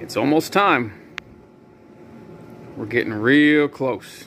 It's almost time. We're getting real close.